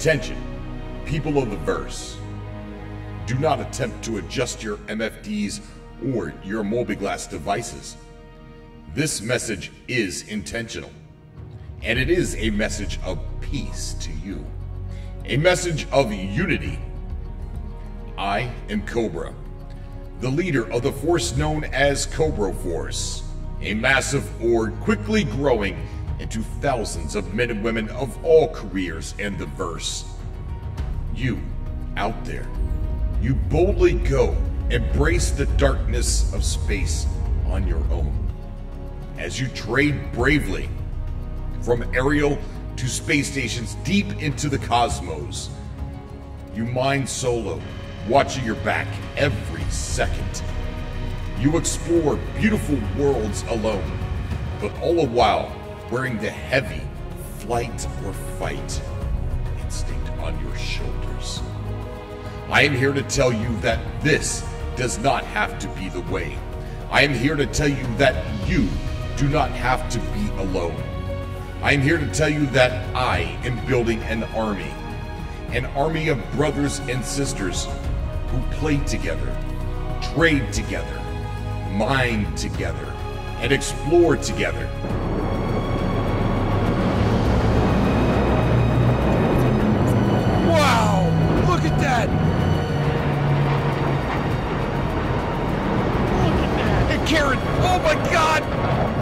Attention, people of the verse. Do not attempt to adjust your MFDs or your mobiGlas devices. This message is intentional, and it is a message of peace to you, a message of unity. I am Cobra, the leader of the force known as Cobra Force, a massive org quickly growing into thousands of men and women of all careers and diverse. You, out there, you boldly go embrace the darkness of space on your own. As you trade bravely from aerial to space stations deep into the cosmos, you mine solo, watching your back every second. You explore beautiful worlds alone, but all the while wearing the heavy flight or fight instinct on your shoulders. I am here to tell you that this does not have to be the way. I am here to tell you that you do not have to be alone. I am here to tell you that I am building an army. An army of brothers and sisters who play together, trade together, mine together, and explore together. My god!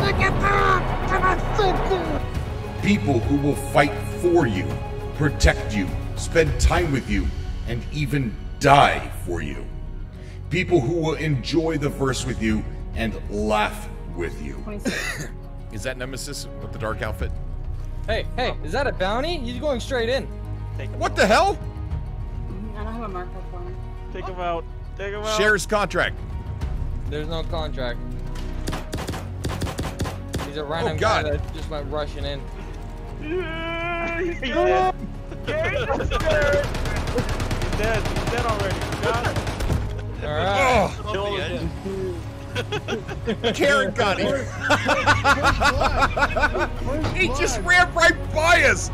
Look at that! That's so cool! People who will fight for you, protect you, spend time with you, and even die for you. People who will enjoy the verse with you and laugh with you. Is that Nemesis with the dark outfit? Hey, hey, is that a bounty? He's going straight in. Take him What out. the hell? Mm-hmm, I don't have a marker for him. Take him out. Take him out. Shares contract. There's no contract. He's a oh, random Oh, God. guy that just went rushing in. Yeah, he's dead. he's dead. He's dead. He's dead already. Got. Alright. Oh, Kill him. Karen got him. he just ran right by us.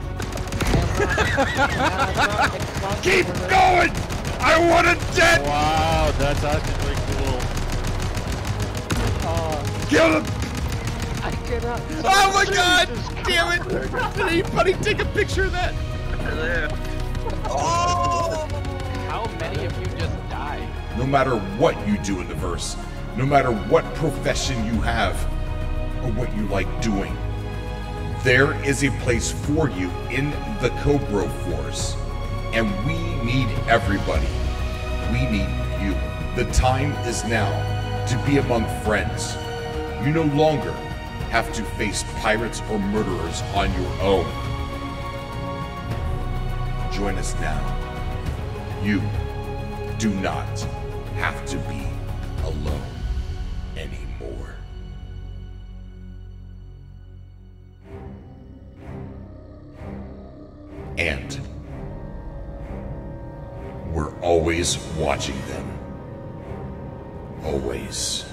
Keep going. I want it dead. Wow, that's actually cool. Kill him. Oh my god! Damn it! Did anybody take a picture of that? Oh! How many of you just died? No matter what you do in the verse, no matter what profession you have, or what you like doing, there is a place for you in the Cobra Force. And we need everybody. We need you. The time is now to be among friends. You no longer have to face pirates or murderers on your own. Join us now. You do not have to be alone anymore. And we're always watching them. Always.